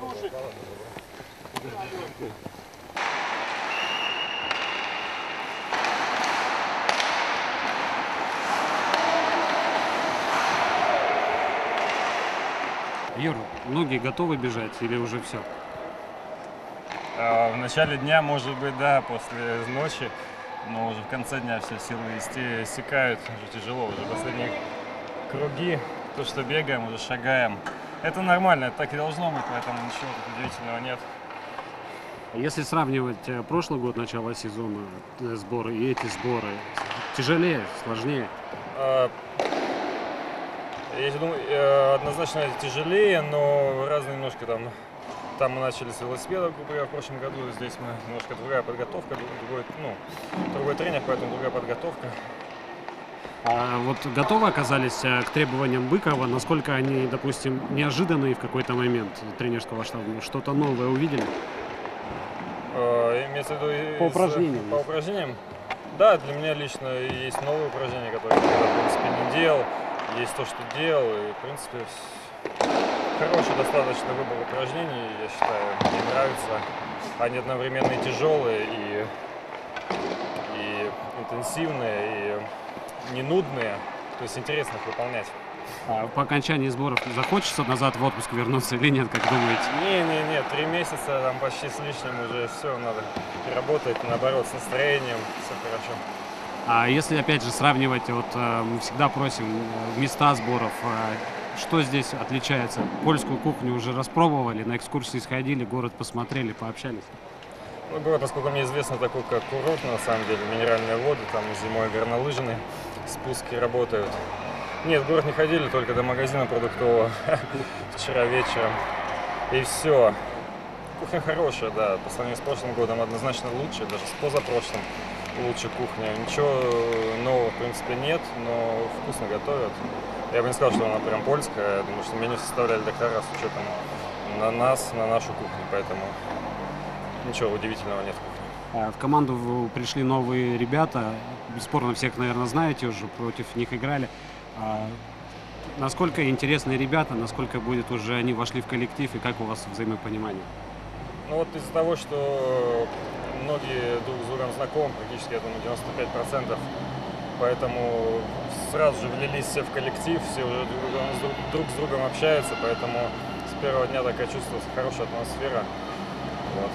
кушать. Юр, ноги готовы бежать или уже все? А, В начале дня, может быть, да, после ночи, но уже в конце дня все силы иссякают, уже тяжело, уже последние круги, то, что бегаем, уже шагаем. Это нормально, это так и должно быть, поэтому ничего тут удивительного нет. Если сравнивать э, прошлый год, начало сезона, э, сборы и эти сборы, тяжелее, сложнее? А, Я думаю, э, однозначно тяжелее, но разные немножко там. Там мы начали с велосипеда, грубо говоря, в прошлом году. Здесь мы немножко другая подготовка, другой, ну, другой тренер, поэтому другая подготовка. А вот готовы оказались э, к требованиям Быкова? Насколько они, допустим, неожиданные в какой-то момент тренерского штаба? Что-то новое увидели? Э, Имеется в виду По упражнениям. По упражнениям? Да, для меня лично есть новые упражнения, которые я, в принципе, не делал. Есть то, что делал, и, в принципе, хороший достаточно выбор упражнений, я считаю, мне нравится. Они одновременно и тяжелые, и, и интенсивные, и не нудные. То есть интересно их выполнять. А по окончании сборов захочется назад в отпуск вернуться или нет, как думаете? Не-не-не, три месяца, там почти с лишним уже все, надо работать, наоборот, с настроением, все хорошо. А если опять же сравнивать, вот э, мы всегда просим э, места сборов, э, что здесь отличается? Польскую кухню уже распробовали, на экскурсии сходили, город посмотрели, пообщались. Ну, город, насколько мне известно, такой как курорт, на самом деле, минеральные воды, там зимой горнолыжные спуски работают. Нет, в город не ходили, только до магазина продуктового вчера вечером. И все. Кухня хорошая, да, по сравнению с прошлым годом однозначно лучше, даже с позапрошлым лучше кухня. Ничего нового, в принципе, нет, но вкусно готовят. Я бы не сказал, что она прям польская, я думаю, что меню составляли доктора с учетом на нас, на нашу кухню, поэтому ничего удивительного нет в кухне. А В команду пришли новые ребята, бесспорно всех, наверное, знаете уже, против них играли. А Насколько интересные ребята, насколько будет уже они вошли в коллектив и как у вас взаимопонимание? Ну вот из-за того, что многие друг с другом знакомы, практически, я думаю, 95%, поэтому сразу же влились все в коллектив, все уже друг, друг- друг с другом общаются, поэтому с первого дня такая чувствовалась хорошая атмосфера. Вот.